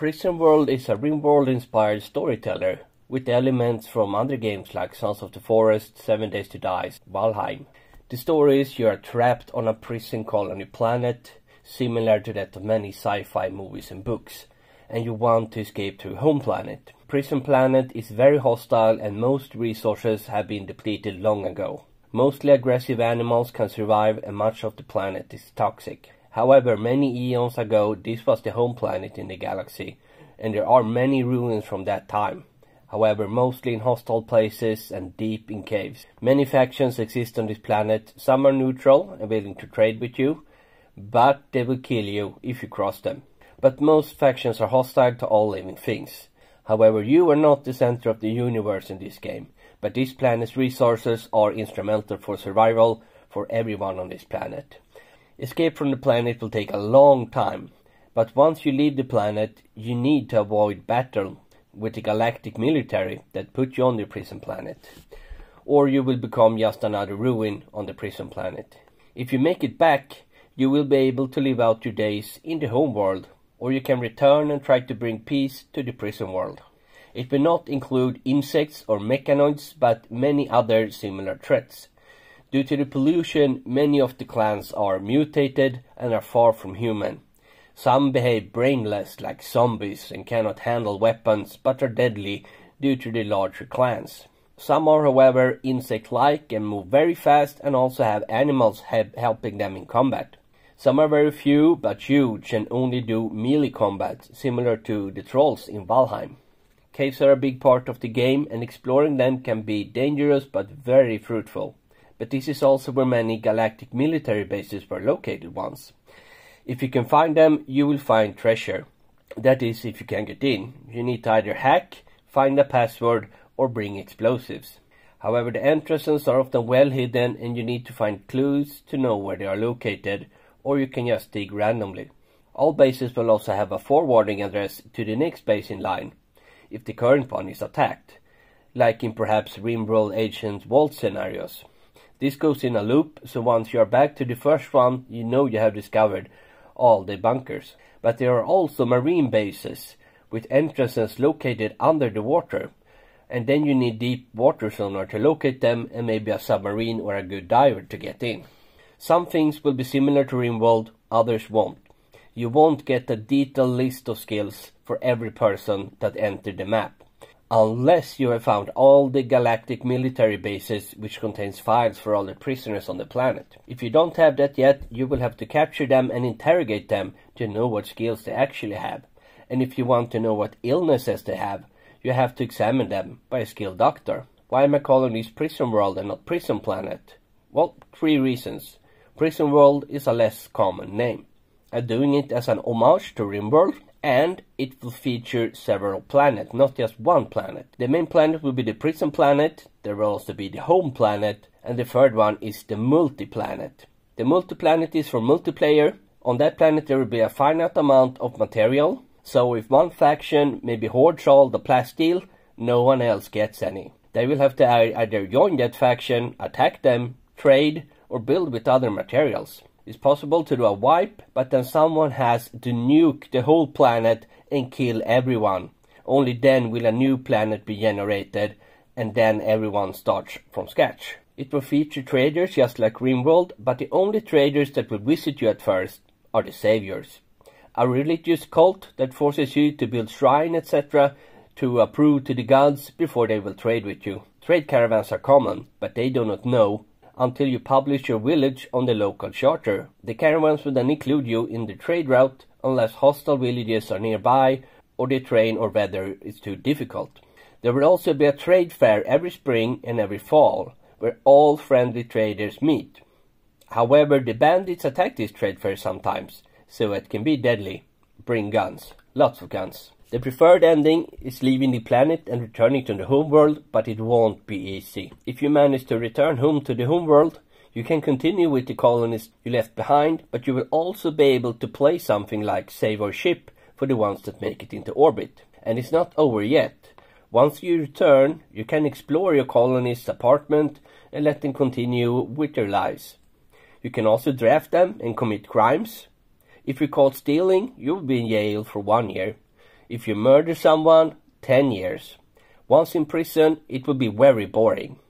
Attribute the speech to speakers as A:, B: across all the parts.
A: Prison World is a RimWorld inspired storyteller with elements from other games like Sons of the Forest, Seven Days to Die, Valheim. The story is you are trapped on a prison colony planet, similar to that of many sci-fi movies and books, and you want to escape to your home planet. Prison Planet is very hostile and most resources have been depleted long ago. Mostly aggressive animals can survive and much of the planet is toxic. However, many eons ago this was the home planet in the galaxy, and there are many ruins from that time. However, mostly in hostile places and deep in caves. Many factions exist on this planet. Some are neutral and willing to trade with you, but they will kill you if you cross them. But most factions are hostile to all living things. However, you are not the center of the universe in this game but this planet's resources are instrumental for survival for everyone on this planet. Escape from the planet will take a long time, but once you leave the planet, you need to avoid battle with the galactic military that put you on the prison planet, or you will become just another ruin on the prison planet. If you make it back, you will be able to live out your days in the home world, or you can return and try to bring peace to the prison world. It will not include insects or mechanoids, but many other similar threats. Due to the pollution, many of the clans are mutated and are far from human. Some behave brainless like zombies and cannot handle weapons, but are deadly due to the larger clans. Some are, however, insect-like and move very fast and also have animals helping them in combat. Some are very few, but huge and only do melee combat, similar to the trolls in Valheim. Caves are a big part of the game and exploring them can be dangerous but very fruitful. But this is also where many galactic military bases were located once. If you can find them, you will find treasure. That is, if you can get in. You need to either hack, find a password, or bring explosives. However, the entrances are often well hidden and you need to find clues to know where they are located, or you can just dig randomly. All bases will also have a forwarding address to the next base in line, if the current one is attacked, like in perhaps RimWorld Agent Vault scenarios. This goes in a loop, so once you are back to the first one, you know you have discovered all the bunkers. But there are also marine bases, with entrances located under the water, and then you need deep water sonar to locate them and maybe a submarine or a good diver to get in. Some things will be similar to RimWorld, others won't you won't get a detailed list of skills for every person that entered the map, unless you have found all the galactic military bases which contains files for all the prisoners on the planet. If you don't have that yet, you will have to capture them and interrogate them to know what skills they actually have. And if you want to know what illnesses they have, you have to examine them by a skilled doctor. Why am I calling this Prison World and not Prison Planet? Well, three reasons. Prison World is a less common name are doing it as an homage to RimWorld and it will feature several planets, not just one planet. The main planet will be the prison planet, there will also be the home planet, and the third one is the multi-planet. The multi-planet is for multiplayer. On that planet there will be a finite amount of material, so if one faction, maybe Horde all the plasteel, no one else gets any. They will have to either join that faction, attack them, trade, or build with other materials. It's possible to do a wipe, but then someone has to nuke the whole planet and kill everyone. Only then will a new planet be generated, and then everyone starts from scratch. It will feature traders just like RimWorld, but the only traders that will visit you at first are the saviors. A religious cult that forces you to build shrine, etc., to approve to the gods before they will trade with you. Trade caravans are common, but they do not know until you publish your village on the local charter. The caravans will then include you in the trade route unless hostile villages are nearby or the terrain or weather is too difficult. There will also be a trade fair every spring and every fall where all friendly traders meet. However, the bandits attack this trade fair sometimes, so it can be deadly. Bring guns. Lots of guns. The preferred ending is leaving the planet and returning to the homeworld, but it won't be easy. If you manage to return home to the homeworld, you can continue with the colonists you left behind, but you will also be able to play something like save our ship for the ones that make it into orbit. And it's not over yet. Once you return, you can explore your colonist's apartment and let them continue with their lives. You can also draft them and commit crimes. If you're caught stealing, you'll be in jail for one year. If you murder someone, 10 years. Once in prison, it will be very boring.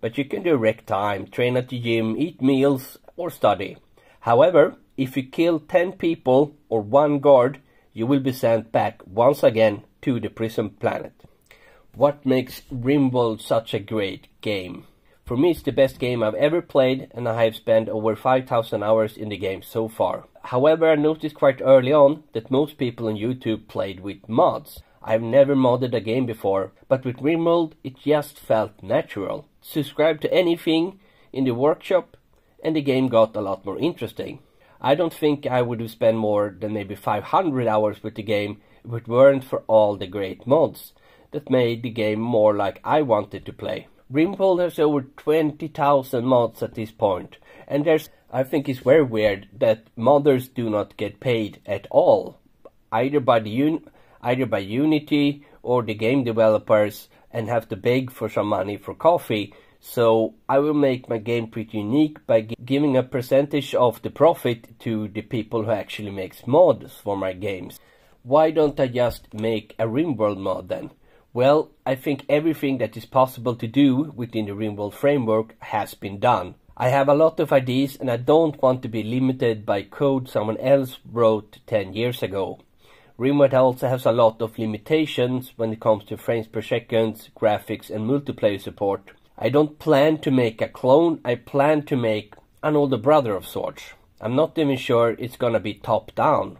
A: But you can do rec time, train at the gym, eat meals, or study. However, if you kill 10 people or one guard, you will be sent back once again to the prison planet. What makes RimWorld such a great game? For me, it's the best game I've ever played, and I have spent over 5,000 hours in the game so far. However, I noticed quite early on that most people on YouTube played with mods. I've never modded a game before, but with RimWorld, it just felt natural. Subscribe to anything in the workshop, and the game got a lot more interesting. I don't think I would have spent more than maybe 500 hours with the game if it weren't for all the great mods that made the game more like I wanted to play. RimWorld has over 20,000 mods at this point, and there's I think it's very weird that modders do not get paid at all, either by the either by Unity or the game developers, and have to beg for some money for coffee. So I will make my game pretty unique by giving a percentage of the profit to the people who actually makes mods for my games. Why don't I just make a RimWorld mod then? Well, I think everything that is possible to do within the RimWorld framework has been done. I have a lot of ideas and I don't want to be limited by code someone else wrote 10 years ago. RimWorld also has a lot of limitations when it comes to frames per second, graphics and multiplayer support. I don't plan to make a clone, I plan to make an older brother of sorts. I'm not even sure it's gonna be top down.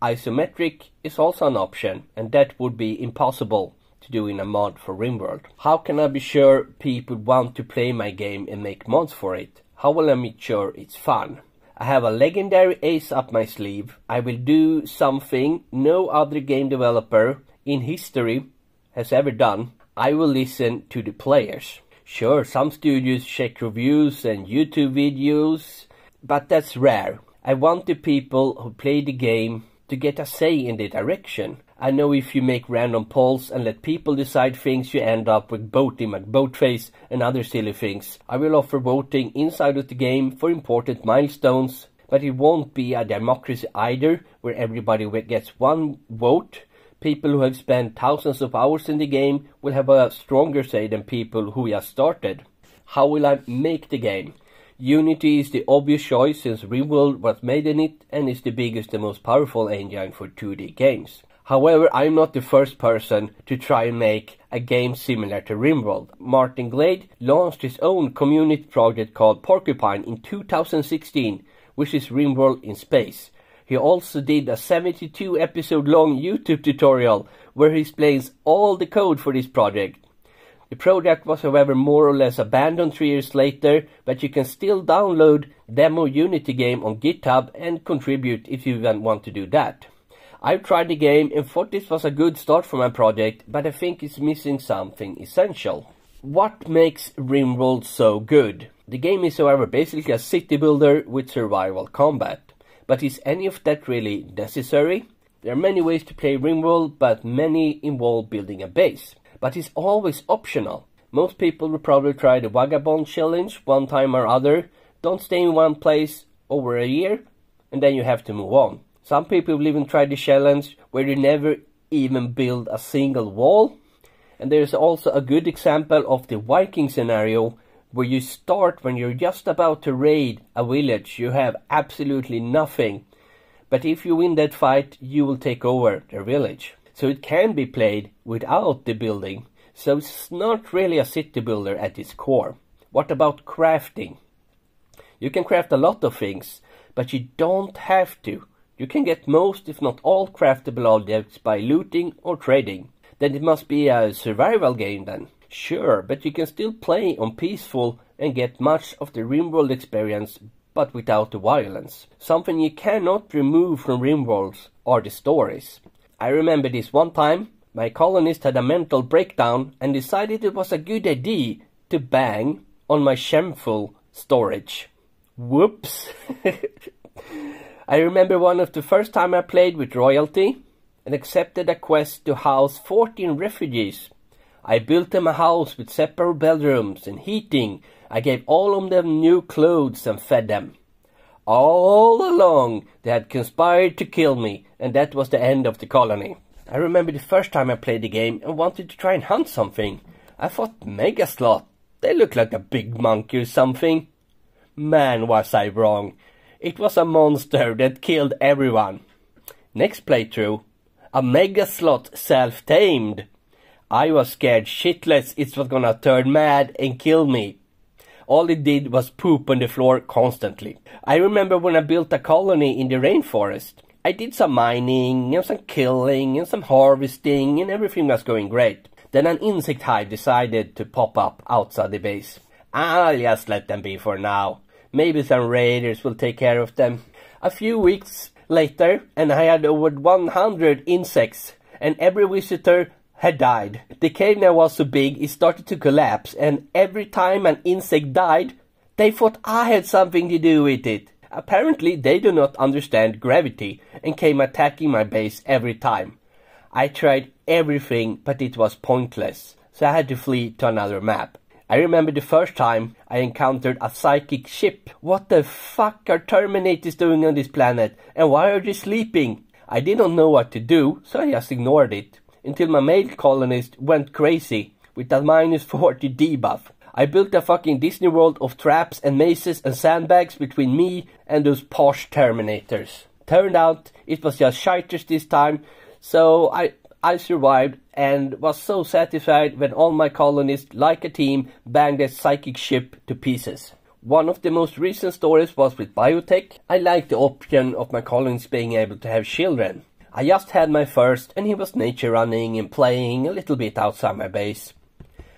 A: Isometric is also an option and that would be impossible to do in a mod for RimWorld. How can I be sure people want to play my game and make mods for it? How will I make sure it's fun? I have a legendary ace up my sleeve. I will do something no other game developer in history has ever done. I will listen to the players. Sure, some studios check reviews and YouTube videos, but that's rare. I want the people who play the game to get a say in the direction. I know if you make random polls and let people decide things, you end up with Boaty McBoatface and other silly things. I will offer voting inside of the game for important milestones, but it won't be a democracy either, where everybody gets one vote. People who have spent thousands of hours in the game will have a stronger say than people who just started. How will I make the game? Unity is the obvious choice since RimWorld was made in it and is the biggest and most powerful engine for 2D games. However, I'm not the first person to try and make a game similar to RimWorld. Martin Glaude launched his own community project called Porcupine in 2016, which is RimWorld in space. He also did a 72 episode long YouTube tutorial where he explains all the code for this project. The project was however more or less abandoned three years later, but you can still download demo Unity game on GitHub and contribute if you want to do that. I've tried the game and thought this was a good start for my project, but I think it's missing something essential. What makes RimWorld so good? The game is however basically a city builder with survival combat. But is any of that really necessary? There are many ways to play RimWorld, but many involve building a base. But it's always optional. Most people will probably try the Vagabond Challenge one time or other, don't stay in one place over a year, and then you have to move on. Some people even try the challenge where you never even build a single wall. And there's also a good example of the Viking scenario where you start when you're just about to raid a village. You have absolutely nothing. But if you win that fight, you will take over their village. So it can be played without the building. So it's not really a city builder at its core. What about crafting? You can craft a lot of things, but you don't have to. You can get most, if not all, craftable objects by looting or trading. Then it must be a survival game then. Sure, but you can still play on peaceful and get much of the RimWorld experience, but without the violence. Something you cannot remove from RimWorlds are the stories. I remember this one time, my colonist had a mental breakdown and decided it was a good idea to bang on my chemfuel storage. Whoops. I remember one of the first time I played with royalty and accepted a quest to house 14 refugees. I built them a house with separate bedrooms and heating. I gave all of them new clothes and fed them. All along they had conspired to kill me, and that was the end of the colony. I remember the first time I played the game and wanted to try and hunt something. I thought Mega Sloth. They look like a big monkey or something. Man, was I wrong. It was a monster that killed everyone. Next playthrough, a Mega Sloth self-tamed. I was scared shitless it was gonna turn mad and kill me. All it did was poop on the floor constantly. I remember when I built a colony in the rainforest. I did some mining and some killing and some harvesting and everything was going great. Then an insect hive decided to pop up outside the base. I'll just let them be for now. Maybe some raiders will take care of them. A few weeks later and I had over 100 insects and every visitor had died. The cave now was so big it started to collapse and every time an insect died they thought I had something to do with it. Apparently they do not understand gravity and came attacking my base every time. I tried everything but it was pointless, so I had to flee to another map. I remember the first time I encountered a psychic ship. What the fuck are Terminators doing on this planet and why are they sleeping? I didn't know what to do, so I just ignored it until my male colonist went crazy with that minus 40 debuff. I built a fucking Disney World of traps and mazes and sandbags between me and those posh Terminators. Turned out it was just Scythers this time, so I I survived and was so satisfied when all my colonists, like a team, banged their psychic ship to pieces. One of the most recent stories was with biotech. I liked the option of my colonists being able to have children. I just had my first and he was nature running and playing a little bit outside my base.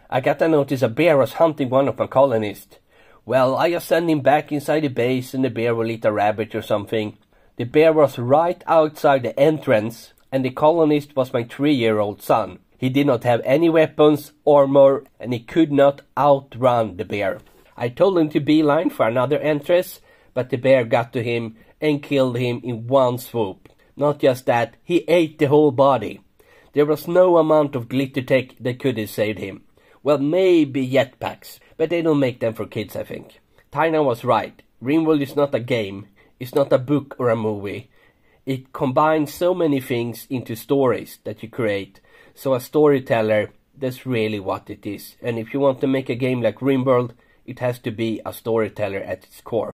A: I got a notice a bear was hunting one of my colonists. Well, I just sent him back inside the base and the bear will eat a rabbit or something. The bear was right outside the entrance and the colonist was my three-year-old son. He did not have any weapons, or armor, and he could not outrun the bear. I told him to beeline for another entrance, but the bear got to him and killed him in one swoop. Not just that, he ate the whole body. There was no amount of glitter tech that could have saved him. Well, maybe jetpacks, but they don't make them for kids, I think. Tynan was right. RimWorld is not a game. It's not a book or a movie. It combines so many things into stories that you create. So a storyteller, that's really what it is. And if you want to make a game like RimWorld, it has to be a storyteller at its core.